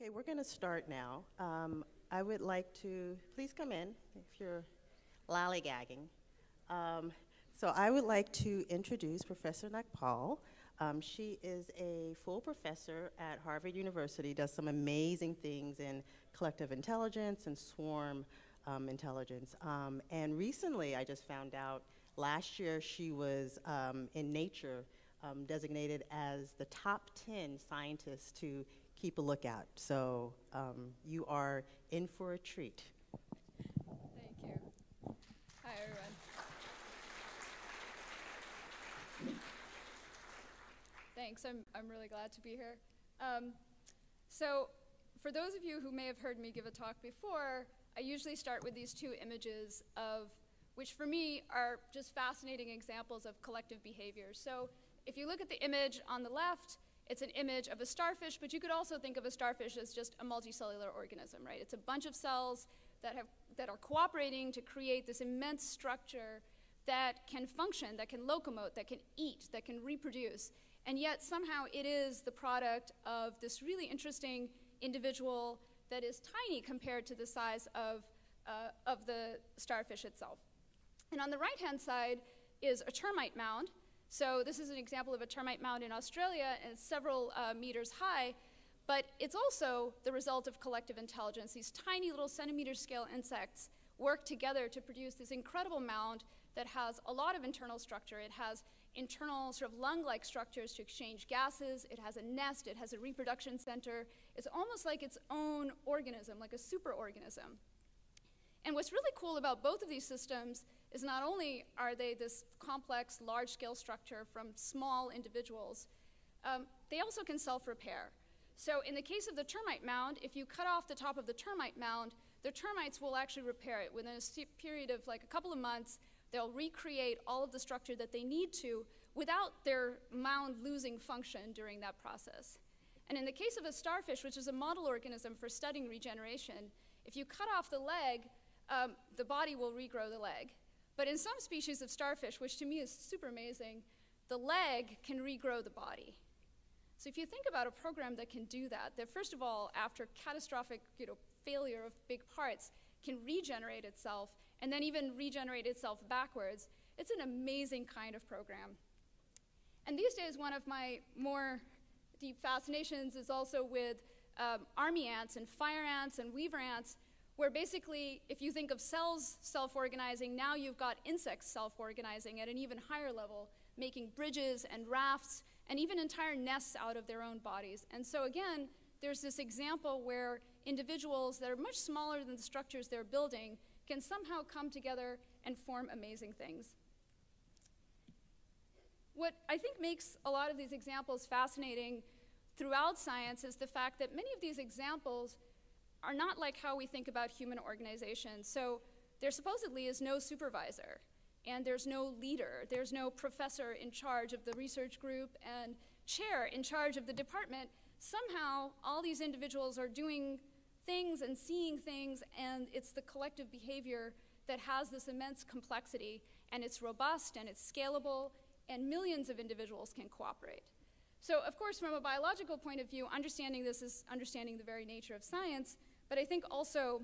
Okay, we're going to start now. Um, I would like to, please come in if you're lollygagging. Um, so I would like to introduce Professor Nagpal. Um, she is a full professor at Harvard University, does some amazing things in collective intelligence and swarm um, intelligence. Um, and recently, I just found out, last year she was um, in Nature um, designated as the top 10 scientists to keep a lookout. So um, you are in for a treat. Thank you. Hi, everyone. Thanks, I'm, I'm really glad to be here. Um, so, for those of you who may have heard me give a talk before, I usually start with these two images of, which for me are just fascinating examples of collective behavior. So, if you look at the image on the left, it's an image of a starfish, but you could also think of a starfish as just a multicellular organism, right? It's a bunch of cells that, have, that are cooperating to create this immense structure that can function, that can locomote, that can eat, that can reproduce. And yet somehow it is the product of this really interesting individual that is tiny compared to the size of, uh, of the starfish itself. And on the right hand side is a termite mound so this is an example of a termite mound in Australia, and several uh, meters high, but it's also the result of collective intelligence. These tiny little centimeter scale insects work together to produce this incredible mound that has a lot of internal structure. It has internal sort of lung-like structures to exchange gases. It has a nest. It has a reproduction center. It's almost like its own organism, like a superorganism. And what's really cool about both of these systems is not only are they this complex, large scale structure from small individuals, um, they also can self repair. So, in the case of the termite mound, if you cut off the top of the termite mound, the termites will actually repair it. Within a period of like a couple of months, they'll recreate all of the structure that they need to without their mound losing function during that process. And in the case of a starfish, which is a model organism for studying regeneration, if you cut off the leg, um, the body will regrow the leg. But in some species of starfish, which to me is super amazing, the leg can regrow the body. So if you think about a program that can do that, that first of all, after catastrophic you know, failure of big parts, can regenerate itself and then even regenerate itself backwards, it's an amazing kind of program. And these days, one of my more deep fascinations is also with um, army ants and fire ants and weaver ants where basically, if you think of cells self organizing, now you've got insects self organizing at an even higher level, making bridges and rafts and even entire nests out of their own bodies. And so, again, there's this example where individuals that are much smaller than the structures they're building can somehow come together and form amazing things. What I think makes a lot of these examples fascinating throughout science is the fact that many of these examples are not like how we think about human organizations. So there supposedly is no supervisor, and there's no leader, there's no professor in charge of the research group and chair in charge of the department. Somehow, all these individuals are doing things and seeing things, and it's the collective behavior that has this immense complexity, and it's robust and it's scalable, and millions of individuals can cooperate. So, of course, from a biological point of view, understanding this is understanding the very nature of science, but I think also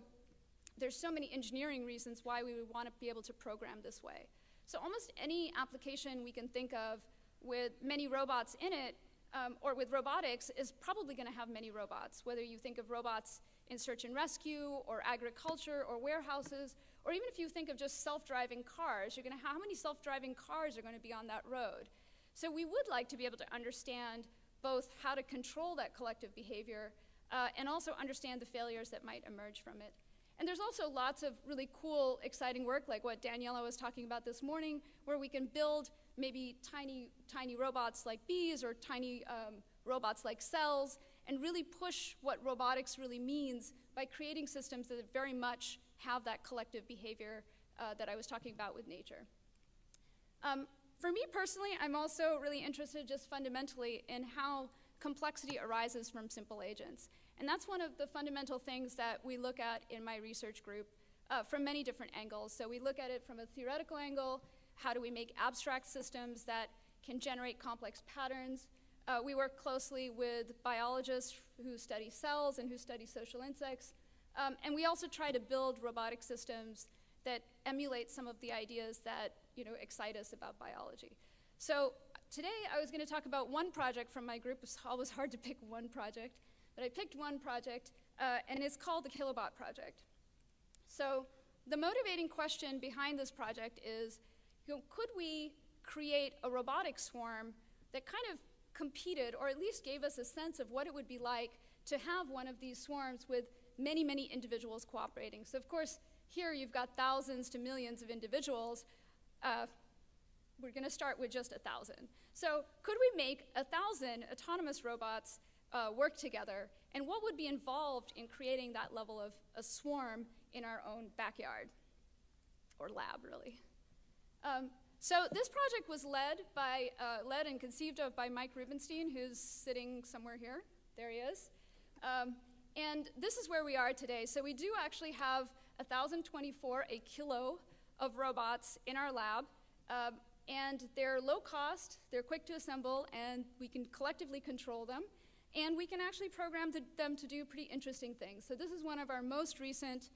there's so many engineering reasons why we would want to be able to program this way. So almost any application we can think of with many robots in it, um, or with robotics, is probably going to have many robots, whether you think of robots in search and rescue, or agriculture, or warehouses, or even if you think of just self-driving cars, you're going to how many self-driving cars are going to be on that road? So we would like to be able to understand both how to control that collective behavior uh, and also understand the failures that might emerge from it. And there's also lots of really cool, exciting work, like what Daniela was talking about this morning, where we can build maybe tiny, tiny robots like bees or tiny um, robots like cells, and really push what robotics really means by creating systems that very much have that collective behavior uh, that I was talking about with nature. Um, for me personally, I'm also really interested just fundamentally in how complexity arises from simple agents. And that's one of the fundamental things that we look at in my research group uh, from many different angles. So we look at it from a theoretical angle, how do we make abstract systems that can generate complex patterns? Uh, we work closely with biologists who study cells and who study social insects. Um, and we also try to build robotic systems that emulate some of the ideas that you know, excite us about biology. So today I was going to talk about one project from my group. It's always hard to pick one project, but I picked one project, uh, and it's called the Kilobot Project. So the motivating question behind this project is, you know, could we create a robotic swarm that kind of competed, or at least gave us a sense of what it would be like to have one of these swarms with many, many individuals cooperating. So of course, here you've got thousands to millions of individuals. Uh, we're going to start with just a thousand. So could we make a thousand autonomous robots uh, work together? And what would be involved in creating that level of a swarm in our own backyard? Or lab, really. Um, so this project was led by, uh, led and conceived of by Mike Rubenstein, who's sitting somewhere here. There he is. Um, and this is where we are today. So we do actually have 1,024, a kilo of robots in our lab. Um, and they're low cost, they're quick to assemble, and we can collectively control them. And we can actually program them to do pretty interesting things. So this is one of our most recent,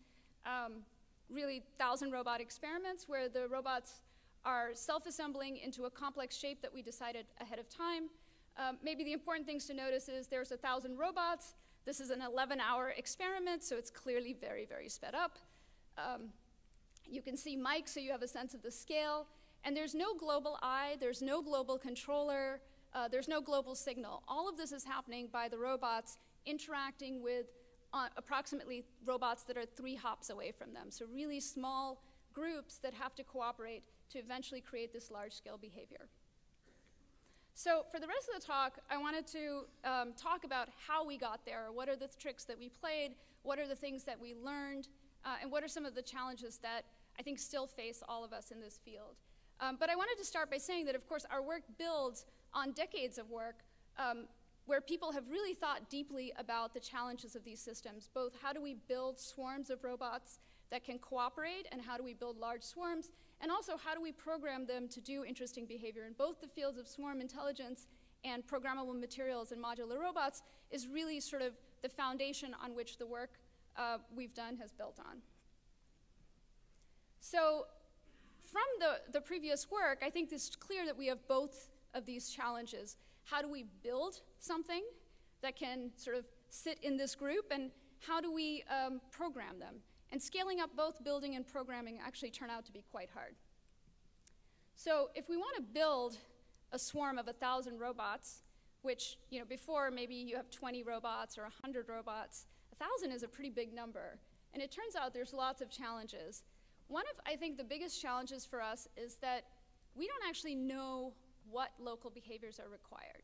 um, really thousand robot experiments where the robots are self-assembling into a complex shape that we decided ahead of time. Um, maybe the important things to notice is there's a thousand robots. This is an 11-hour experiment, so it's clearly very, very sped up. Um, you can see Mike, so you have a sense of the scale. And there's no global eye, there's no global controller, uh, there's no global signal. All of this is happening by the robots interacting with uh, approximately robots that are three hops away from them. So really small groups that have to cooperate to eventually create this large-scale behavior. So for the rest of the talk, I wanted to um, talk about how we got there. What are the tricks that we played? What are the things that we learned? Uh, and what are some of the challenges that I think still face all of us in this field? Um, but I wanted to start by saying that, of course, our work builds on decades of work um, where people have really thought deeply about the challenges of these systems, both how do we build swarms of robots that can cooperate and how do we build large swarms, and also how do we program them to do interesting behavior. In both the fields of swarm intelligence and programmable materials and modular robots is really sort of the foundation on which the work uh, we've done has built on. So from the, the previous work, I think it's clear that we have both of these challenges. How do we build something that can sort of sit in this group, and how do we um, program them? And scaling up both building and programming actually turn out to be quite hard. So if we want to build a swarm of 1,000 robots, which, you know, before maybe you have 20 robots or 100 robots, 1,000 is a pretty big number. And it turns out there's lots of challenges. One of, I think, the biggest challenges for us is that we don't actually know what local behaviors are required.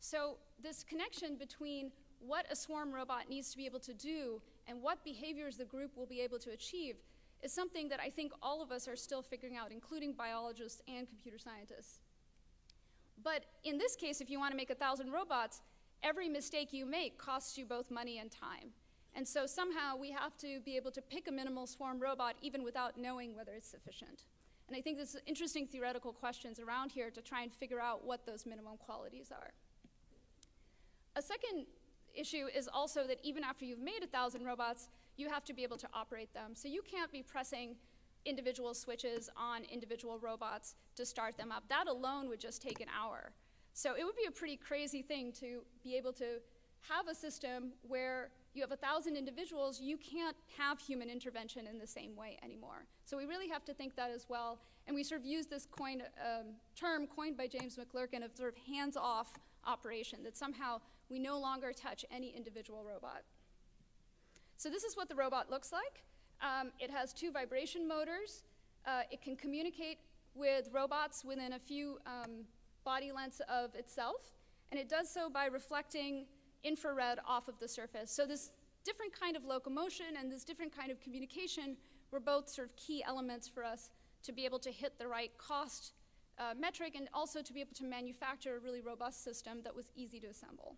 So this connection between what a swarm robot needs to be able to do and what behaviors the group will be able to achieve is something that I think all of us are still figuring out, including biologists and computer scientists. But in this case, if you want to make a thousand robots, every mistake you make costs you both money and time. And so somehow we have to be able to pick a minimal swarm robot even without knowing whether it's sufficient. And I think there's interesting theoretical questions around here to try and figure out what those minimum qualities are. A second issue is also that even after you've made a thousand robots, you have to be able to operate them. So you can't be pressing individual switches on individual robots to start them up. That alone would just take an hour. So it would be a pretty crazy thing to be able to have a system where you have a thousand individuals, you can't have human intervention in the same way anymore. So we really have to think that as well. And we sort of use this coined, um, term coined by James McLurkin of sort of hands-off operation, that somehow we no longer touch any individual robot. So this is what the robot looks like. Um, it has two vibration motors. Uh, it can communicate with robots within a few um, body lengths of itself. And it does so by reflecting infrared off of the surface. So this different kind of locomotion and this different kind of communication were both sort of key elements for us to be able to hit the right cost uh, metric and also to be able to manufacture a really robust system that was easy to assemble.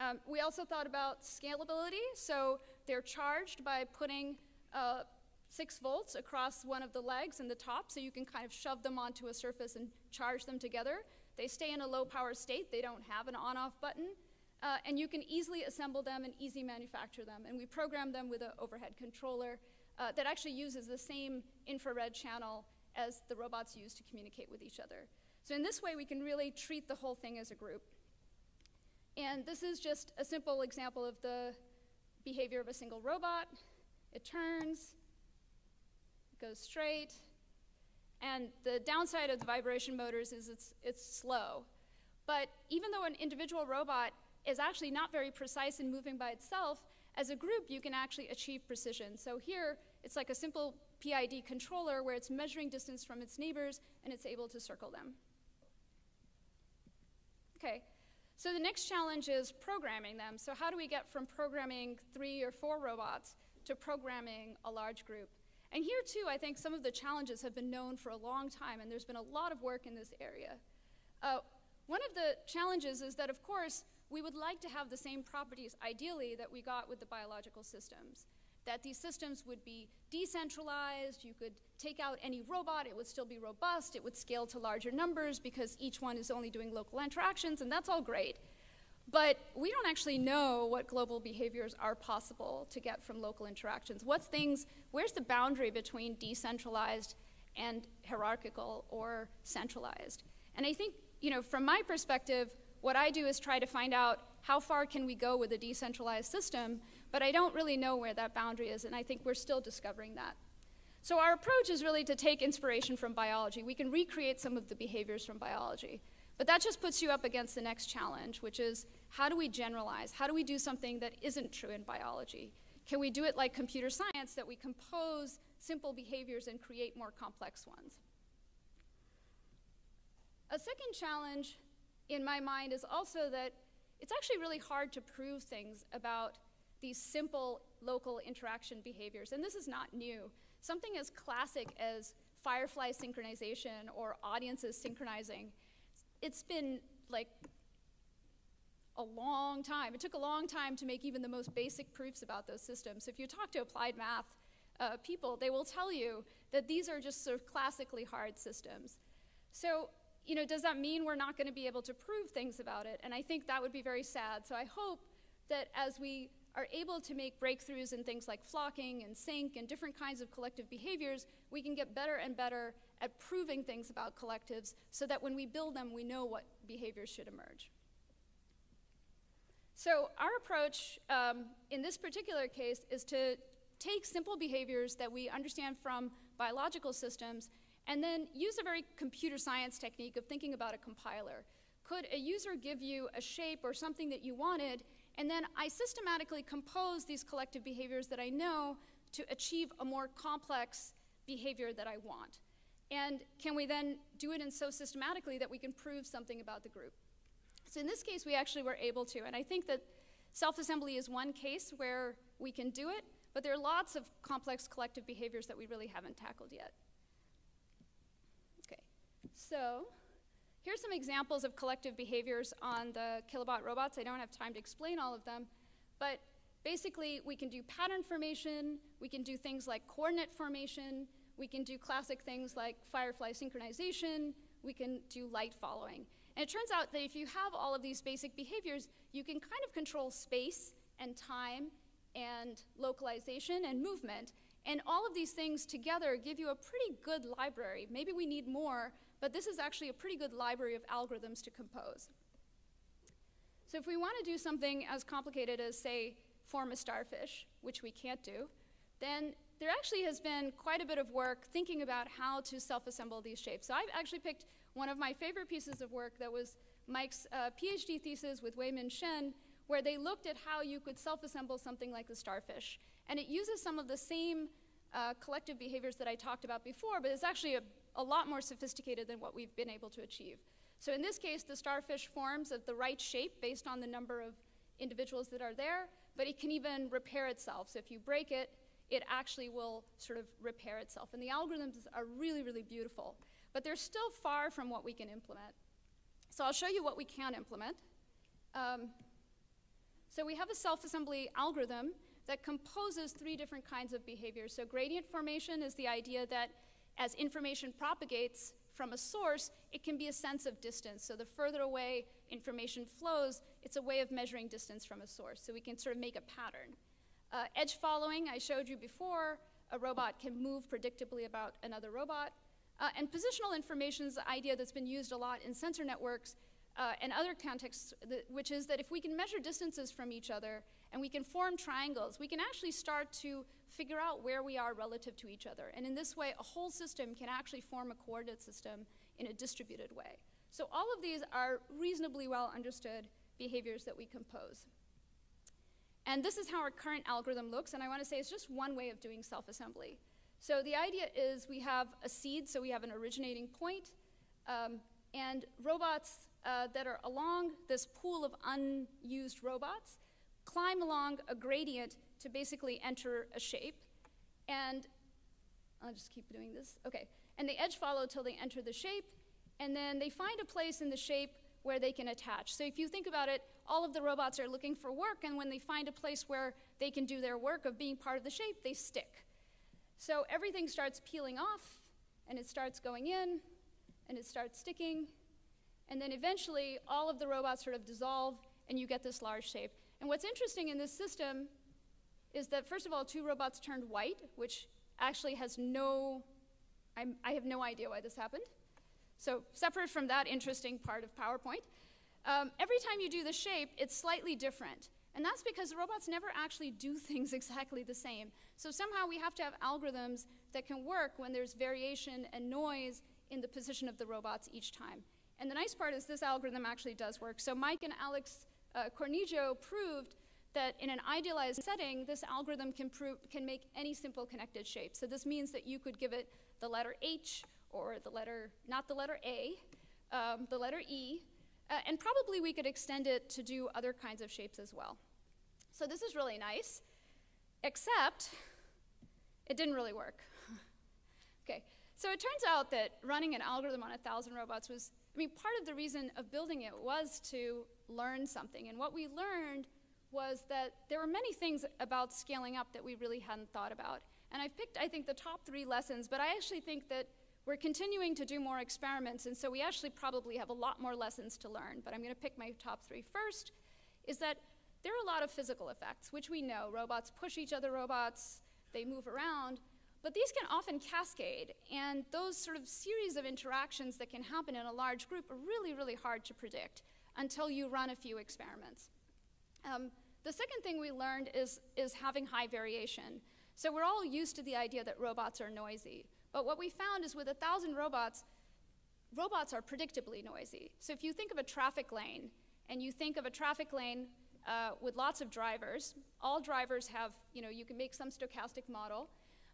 Um, we also thought about scalability. So they're charged by putting uh, six volts across one of the legs and the top, so you can kind of shove them onto a surface and charge them together. They stay in a low power state, they don't have an on off button, uh, and you can easily assemble them and easy manufacture them. And we program them with an overhead controller uh, that actually uses the same infrared channel as the robots use to communicate with each other. So in this way, we can really treat the whole thing as a group. And this is just a simple example of the behavior of a single robot. It turns, it goes straight, and the downside of the vibration motors is it's, it's slow. But even though an individual robot is actually not very precise in moving by itself, as a group you can actually achieve precision. So here it's like a simple PID controller where it's measuring distance from its neighbors and it's able to circle them. Okay, so the next challenge is programming them. So how do we get from programming three or four robots to programming a large group? And here too, I think some of the challenges have been known for a long time and there's been a lot of work in this area. Uh, one of the challenges is that, of course, we would like to have the same properties, ideally, that we got with the biological systems that these systems would be decentralized. You could take out any robot, it would still be robust, it would scale to larger numbers because each one is only doing local interactions, and that's all great. But we don't actually know what global behaviors are possible to get from local interactions. What's things, where's the boundary between decentralized and hierarchical or centralized? And I think, you know, from my perspective, what I do is try to find out how far can we go with a decentralized system but I don't really know where that boundary is, and I think we're still discovering that. So our approach is really to take inspiration from biology. We can recreate some of the behaviors from biology. But that just puts you up against the next challenge, which is how do we generalize? How do we do something that isn't true in biology? Can we do it like computer science, that we compose simple behaviors and create more complex ones? A second challenge in my mind is also that it's actually really hard to prove things about these simple local interaction behaviors. And this is not new. Something as classic as firefly synchronization or audiences synchronizing, it's been like a long time. It took a long time to make even the most basic proofs about those systems. If you talk to applied math uh, people, they will tell you that these are just sort of classically hard systems. So, you know, does that mean we're not going to be able to prove things about it? And I think that would be very sad. So I hope that as we are able to make breakthroughs in things like flocking and sync and different kinds of collective behaviors, we can get better and better at proving things about collectives so that when we build them, we know what behaviors should emerge. So, our approach um, in this particular case is to take simple behaviors that we understand from biological systems and then use a very computer science technique of thinking about a compiler. Could a user give you a shape or something that you wanted, and then I systematically compose these collective behaviors that I know to achieve a more complex behavior that I want. And can we then do it in so systematically that we can prove something about the group? So in this case, we actually were able to. And I think that self-assembly is one case where we can do it, but there are lots of complex collective behaviors that we really haven't tackled yet. So Here's some examples of collective behaviors on the Kilobot robots. I don't have time to explain all of them, but basically we can do pattern formation, we can do things like coordinate formation, we can do classic things like firefly synchronization, we can do light following. And it turns out that if you have all of these basic behaviors, you can kind of control space and time and localization and movement. And all of these things together give you a pretty good library. Maybe we need more, but this is actually a pretty good library of algorithms to compose. So if we want to do something as complicated as, say, form a starfish, which we can't do, then there actually has been quite a bit of work thinking about how to self-assemble these shapes. So I've actually picked one of my favorite pieces of work that was Mike's uh, PhD thesis with Wei-Min Shen, where they looked at how you could self-assemble something like the starfish. And it uses some of the same uh, collective behaviors that I talked about before, but it's actually a a lot more sophisticated than what we've been able to achieve. So in this case, the starfish forms of the right shape based on the number of individuals that are there, but it can even repair itself. So if you break it, it actually will sort of repair itself. And the algorithms are really, really beautiful, but they're still far from what we can implement. So I'll show you what we can implement. Um, so we have a self-assembly algorithm that composes three different kinds of behaviors. So gradient formation is the idea that as information propagates from a source, it can be a sense of distance. So the further away information flows, it's a way of measuring distance from a source. So we can sort of make a pattern. Uh, edge following, I showed you before, a robot can move predictably about another robot. Uh, and positional information is the idea that's been used a lot in sensor networks uh, and other contexts, which is that if we can measure distances from each other and we can form triangles, we can actually start to figure out where we are relative to each other. And in this way, a whole system can actually form a coordinate system in a distributed way. So all of these are reasonably well understood behaviors that we compose. And this is how our current algorithm looks, and I want to say it's just one way of doing self-assembly. So the idea is we have a seed, so we have an originating point, um, and robots uh, that are along this pool of unused robots climb along a gradient to basically enter a shape. And I'll just keep doing this. Okay. And they edge follow till they enter the shape, and then they find a place in the shape where they can attach. So if you think about it, all of the robots are looking for work, and when they find a place where they can do their work of being part of the shape, they stick. So everything starts peeling off, and it starts going in, and it starts sticking, and then eventually all of the robots sort of dissolve, and you get this large shape. And what's interesting in this system is that, first of all, two robots turned white, which actually has no, I'm, i have no idea why this happened. So separate from that interesting part of PowerPoint, um, every time you do the shape, it's slightly different. And that's because the robots never actually do things exactly the same. So somehow we have to have algorithms that can work when there's variation and noise in the position of the robots each time. And the nice part is this algorithm actually does work. So Mike and Alex uh, proved that in an idealized setting, this algorithm can, can make any simple connected shape. So this means that you could give it the letter H or the letter, not the letter A, um, the letter E, uh, and probably we could extend it to do other kinds of shapes as well. So this is really nice, except it didn't really work. okay, so it turns out that running an algorithm on a thousand robots was, I mean, part of the reason of building it was to learn something. And what we learned was that there were many things about scaling up that we really hadn't thought about. And I've picked, I think, the top three lessons, but I actually think that we're continuing to do more experiments, and so we actually probably have a lot more lessons to learn, but I'm going to pick my top three first, is that there are a lot of physical effects, which we know. Robots push each other robots, they move around, but these can often cascade, and those sort of series of interactions that can happen in a large group are really, really hard to predict until you run a few experiments. Um, the second thing we learned is, is having high variation. So we're all used to the idea that robots are noisy. But what we found is with a thousand robots, robots are predictably noisy. So if you think of a traffic lane, and you think of a traffic lane uh, with lots of drivers, all drivers have, you know, you can make some stochastic model,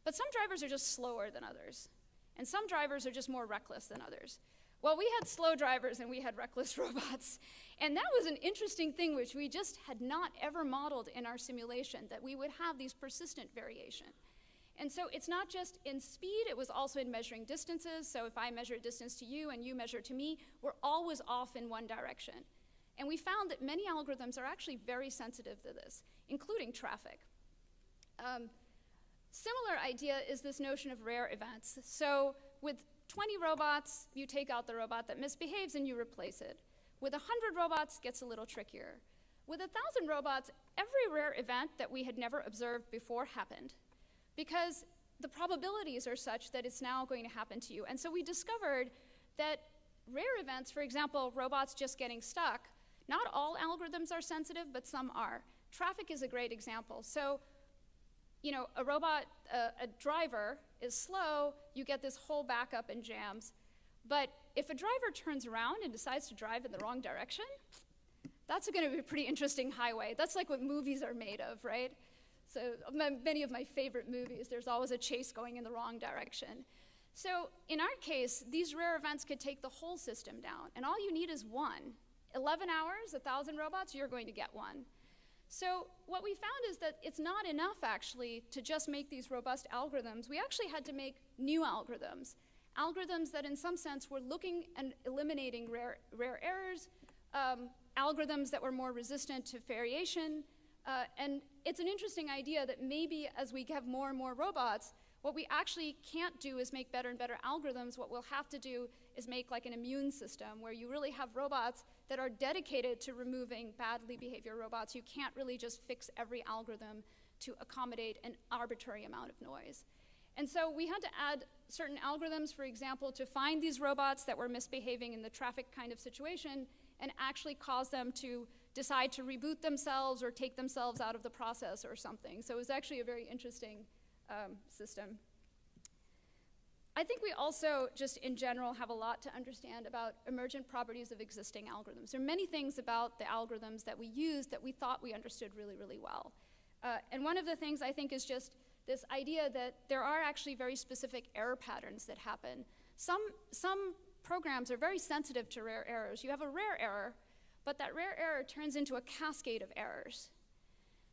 but some drivers are just slower than others. And some drivers are just more reckless than others. Well, we had slow drivers and we had reckless robots. And that was an interesting thing which we just had not ever modeled in our simulation, that we would have these persistent variation. And so it's not just in speed, it was also in measuring distances. So if I measure a distance to you and you measure to me, we're always off in one direction. And we found that many algorithms are actually very sensitive to this, including traffic. Um, similar idea is this notion of rare events. So with 20 robots, you take out the robot that misbehaves and you replace it. With 100 robots, gets a little trickier. With 1,000 robots, every rare event that we had never observed before happened because the probabilities are such that it's now going to happen to you. And so we discovered that rare events, for example, robots just getting stuck, not all algorithms are sensitive, but some are. Traffic is a great example. So, you know, a robot, a driver is slow, you get this whole backup and jams. But if a driver turns around and decides to drive in the wrong direction, that's going to be a pretty interesting highway. That's like what movies are made of, right? So many of my favorite movies, there's always a chase going in the wrong direction. So in our case, these rare events could take the whole system down, and all you need is one. 11 hours, 1,000 robots, you're going to get one. So what we found is that it's not enough actually to just make these robust algorithms. We actually had to make new algorithms, algorithms that in some sense were looking and eliminating rare, rare errors, um, algorithms that were more resistant to variation, uh, and it's an interesting idea that maybe as we have more and more robots, what we actually can't do is make better and better algorithms. What we'll have to do is make like an immune system where you really have robots that are dedicated to removing badly behavior robots. You can't really just fix every algorithm to accommodate an arbitrary amount of noise. And so we had to add certain algorithms, for example, to find these robots that were misbehaving in the traffic kind of situation and actually cause them to decide to reboot themselves or take themselves out of the process or something. So it was actually a very interesting um, system. I think we also, just in general, have a lot to understand about emergent properties of existing algorithms. There are many things about the algorithms that we use that we thought we understood really, really well. Uh, and one of the things I think is just this idea that there are actually very specific error patterns that happen. Some, some programs are very sensitive to rare errors. You have a rare error, but that rare error turns into a cascade of errors.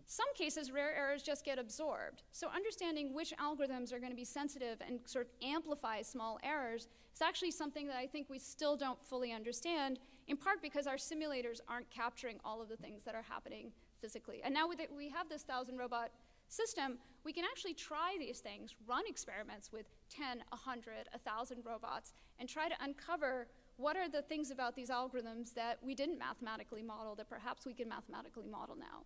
Some cases, rare errors just get absorbed. So understanding which algorithms are going to be sensitive and sort of amplify small errors is actually something that I think we still don't fully understand, in part because our simulators aren't capturing all of the things that are happening physically. And now that we have this thousand robot system, we can actually try these things, run experiments with 10, 100, 1,000 robots, and try to uncover what are the things about these algorithms that we didn't mathematically model that perhaps we can mathematically model now.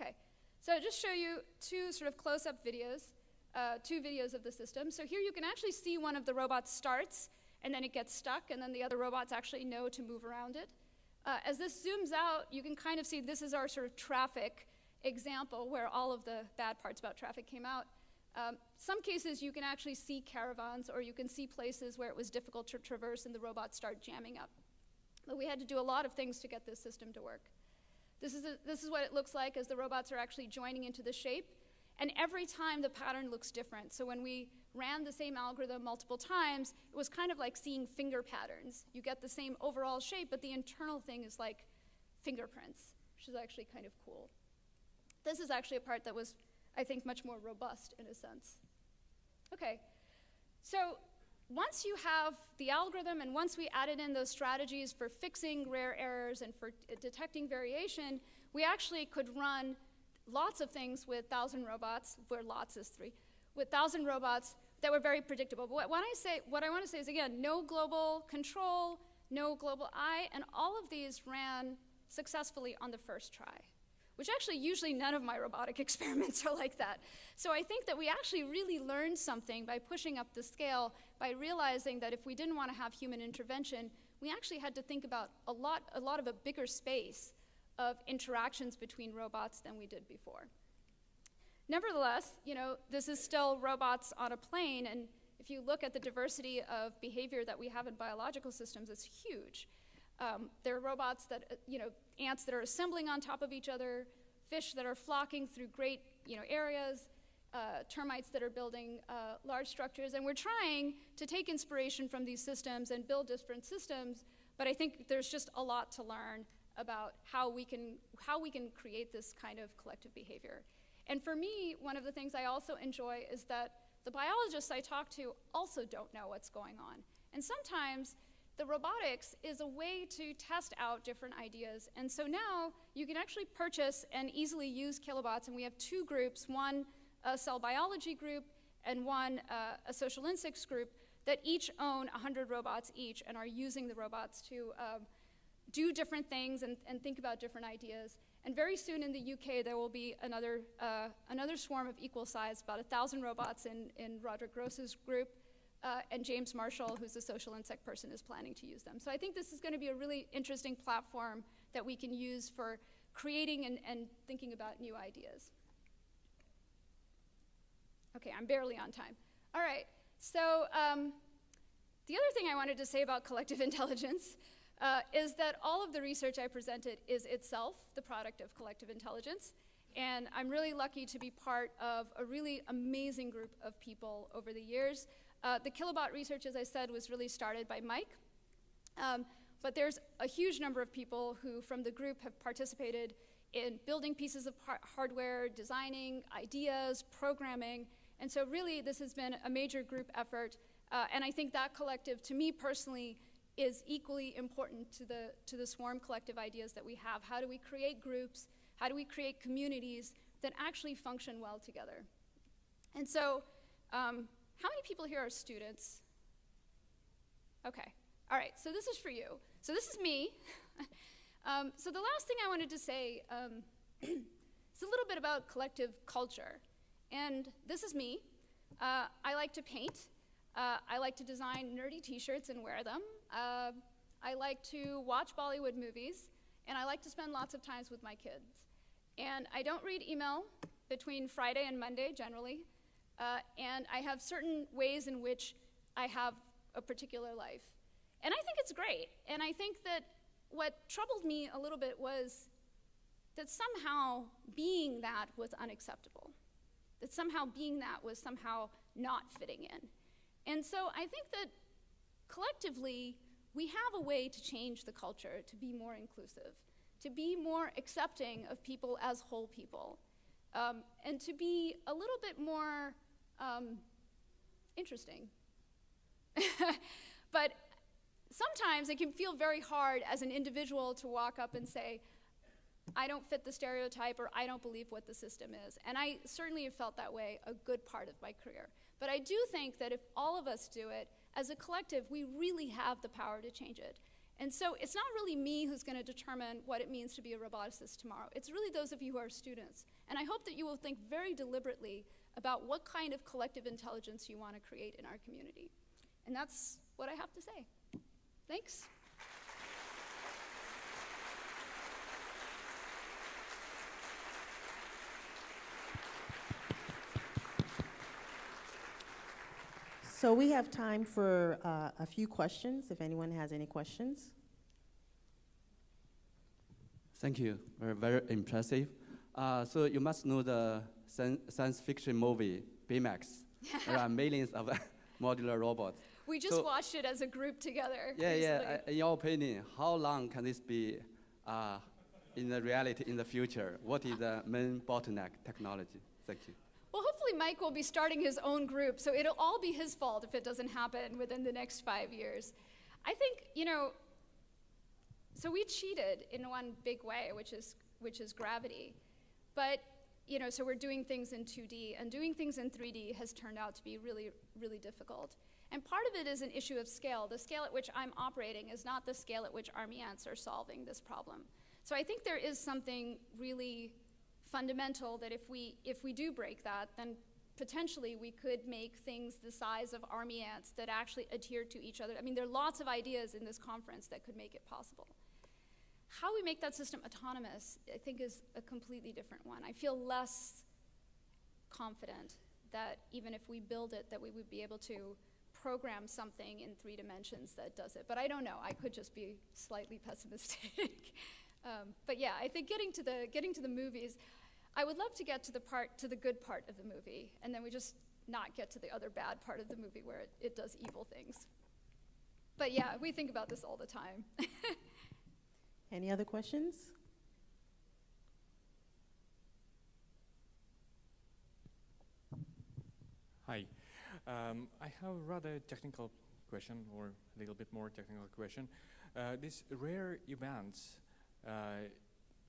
Okay, so I'll just show you two sort of close-up videos, uh, two videos of the system. So here you can actually see one of the robots starts, and then it gets stuck, and then the other robots actually know to move around it. Uh, as this zooms out, you can kind of see this is our sort of traffic example where all of the bad parts about traffic came out. Um, some cases you can actually see caravans or you can see places where it was difficult to traverse and the robots start jamming up. But we had to do a lot of things to get this system to work. This is, a, this is what it looks like as the robots are actually joining into the shape. And every time the pattern looks different. So when we ran the same algorithm multiple times, it was kind of like seeing finger patterns. You get the same overall shape, but the internal thing is like fingerprints, which is actually kind of cool. This is actually a part that was, I think, much more robust in a sense. Okay, so once you have the algorithm and once we added in those strategies for fixing rare errors and for detecting variation, we actually could run lots of things with 1,000 robots, where lots is three, with 1,000 robots that were very predictable. But when I say, what I want to say is again, no global control, no global eye, and all of these ran successfully on the first try which actually usually none of my robotic experiments are like that. So I think that we actually really learned something by pushing up the scale, by realizing that if we didn't want to have human intervention, we actually had to think about a lot, a lot of a bigger space of interactions between robots than we did before. Nevertheless, you know, this is still robots on a plane, and if you look at the diversity of behavior that we have in biological systems, it's huge. Um, there are robots that, uh, you know, ants that are assembling on top of each other, fish that are flocking through great, you know, areas, uh, termites that are building uh, large structures. And we're trying to take inspiration from these systems and build different systems, but I think there's just a lot to learn about how we can, how we can create this kind of collective behavior. And for me, one of the things I also enjoy is that the biologists I talk to also don't know what's going on. And sometimes the robotics is a way to test out different ideas. And so now you can actually purchase and easily use kilobots, and we have two groups, one a cell biology group and one uh, a social insects group that each own 100 robots each and are using the robots to um, do different things and, and, think about different ideas. And very soon in the UK, there will be another, uh, another swarm of equal size, about 1,000 robots in, in Roderich Gross's group, uh, and James Marshall, who's a social insect person, is planning to use them. So I think this is going to be a really interesting platform that we can use for creating and, and thinking about new ideas. Okay, I'm barely on time. All right, so um, the other thing I wanted to say about collective intelligence uh, is that all of the research I presented is itself the product of collective intelligence. And I'm really lucky to be part of a really amazing group of people over the years. Uh, the kilobot research, as I said, was really started by Mike. Um, but there's a huge number of people who, from the group, have participated in building pieces of hardware, designing ideas, programming. And so, really, this has been a major group effort. Uh, and I think that collective, to me personally, is equally important to the, to the swarm collective ideas that we have. How do we create groups? How do we create communities that actually function well together? And so, um, how many people here are students? Okay. All right. So this is for you. So this is me. um, so the last thing I wanted to say um, is a little bit about collective culture. And this is me. Uh, I like to paint. Uh, I like to design nerdy T-shirts and wear them. Uh, I like to watch Bollywood movies, and I like to spend lots of times with my kids. And I don't read email between Friday and Monday generally. Uh, and I have certain ways in which I have a particular life. And I think it's great. And I think that what troubled me a little bit was that somehow being that was unacceptable. That somehow being that was somehow not fitting in. And so I think that collectively, we have a way to change the culture to be more inclusive, to be more accepting of people as whole people, um, and to be a little bit more um, interesting. but sometimes it can feel very hard as an individual to walk up and say, I don't fit the stereotype or I don't believe what the system is. And I certainly have felt that way a good part of my career. But I do think that if all of us do it, as a collective, we really have the power to change it. And so it's not really me who's going to determine what it means to be a roboticist tomorrow. It's really those of you who are students. And I hope that you will think very deliberately about what kind of collective intelligence you want to create in our community. And that's what I have to say. Thanks. So we have time for uh, a few questions, if anyone has any questions. Thank you. Very, very impressive. Uh, so you must know the science fiction movie Baymax. there are millions of modular robots. We just so, watched it as a group together. Yeah, recently. yeah. Uh, in your opinion, how long can this be uh, in the reality in the future? What is the main bottleneck technology? Thank you. Well, hopefully Mike will be starting his own group, so it'll all be his fault if it doesn't happen within the next five years. I think, you know, so we cheated in one big way, which is, which is gravity. But, you know, so we're doing things in 2D, and doing things in 3D has turned out to be really, really difficult. And part of it is an issue of scale. The scale at which I'm operating is not the scale at which army ants are solving this problem. So I think there is something really fundamental that if we, if we do break that, then potentially we could make things the size of army ants that actually adhere to each other. I mean, there are lots of ideas in this conference that could make it possible. How we make that system autonomous, I think, is a completely different one. I feel less confident that even if we build it, that we would be able to program something in three dimensions that does it. But I don't know. I could just be slightly pessimistic. um, but yeah, I think getting to the getting to the movies, I would love to get to the part to the good part of the movie, and then we just not get to the other bad part of the movie where it, it does evil things. But yeah, we think about this all the time. Any other questions? Hi. Um, I have a rather technical question, or a little bit more technical question. Uh, these rare events, uh,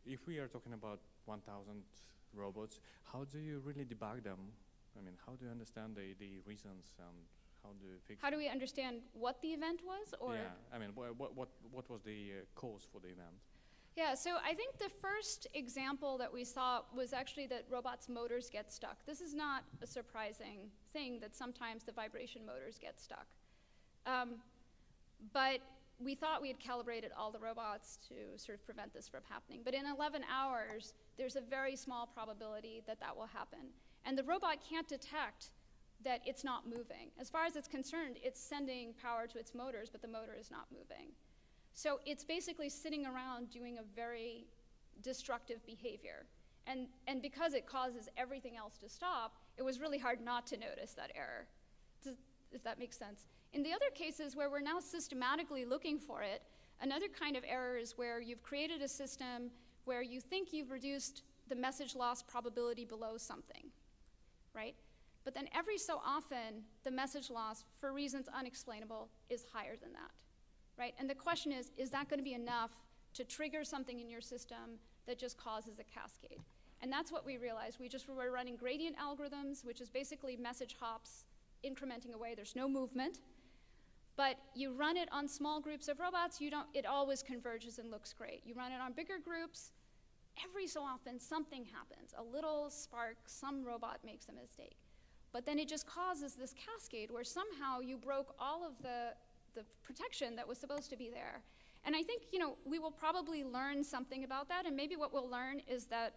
if we are talking about 1,000 robots, how do you really debug them? I mean, how do you understand the, the reasons and how How do we understand what the event was? or Yeah, I mean, what, what, what was the uh, cause for the event? Yeah, so I think the first example that we saw was actually that robots' motors get stuck. This is not a surprising thing that sometimes the vibration motors get stuck. Um, but we thought we had calibrated all the robots to sort of prevent this from happening. But in 11 hours, there's a very small probability that that will happen. And the robot can't detect that it's not moving. As far as it's concerned, it's sending power to its motors, but the motor is not moving. So it's basically sitting around doing a very destructive behavior. And, and because it causes everything else to stop, it was really hard not to notice that error, if that makes sense. In the other cases where we're now systematically looking for it, another kind of error is where you've created a system where you think you've reduced the message loss probability below something, right? But then every so often, the message loss, for reasons unexplainable, is higher than that right? And the question is, is that going to be enough to trigger something in your system that just causes a cascade? And that's what we realized. We just were running gradient algorithms, which is basically message hops incrementing away. There's no movement. But you run it on small groups of robots, you don't, it always converges and looks great. You run it on bigger groups, every so often something happens. A little spark, some robot makes a mistake. But then it just causes this cascade where somehow you broke all of the, the protection that was supposed to be there. And I think, you know, we will probably learn something about that, and maybe what we'll learn is that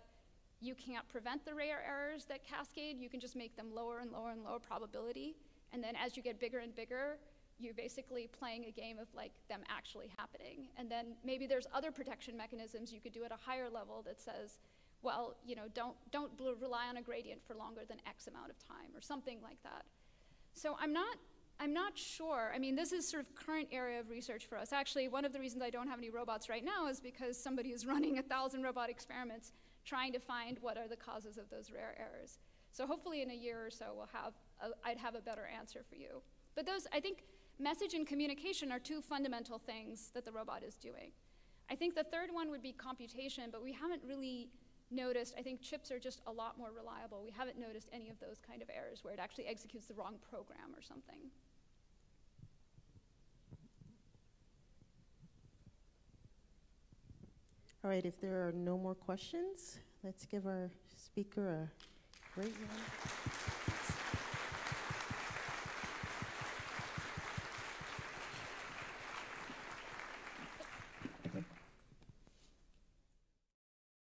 you can't prevent the rare errors that cascade, you can just make them lower and lower and lower probability. And then as you get bigger and bigger, you're basically playing a game of like them actually happening. And then maybe there's other protection mechanisms you could do at a higher level that says, well, you know, don't, don't rely on a gradient for longer than X amount of time or something like that. So I'm not, I'm not sure. I mean, this is sort of current area of research for us. Actually, one of the reasons I don't have any robots right now is because somebody is running a thousand robot experiments trying to find what are the causes of those rare errors. So hopefully in a year or so we'll have, a, I'd have a better answer for you. But those, I think, message and communication are two fundamental things that the robot is doing. I think the third one would be computation, but we haven't really noticed, I think chips are just a lot more reliable. We haven't noticed any of those kind of errors where it actually executes the wrong program or something. All right, if there are no more questions, let's give our speaker a great round.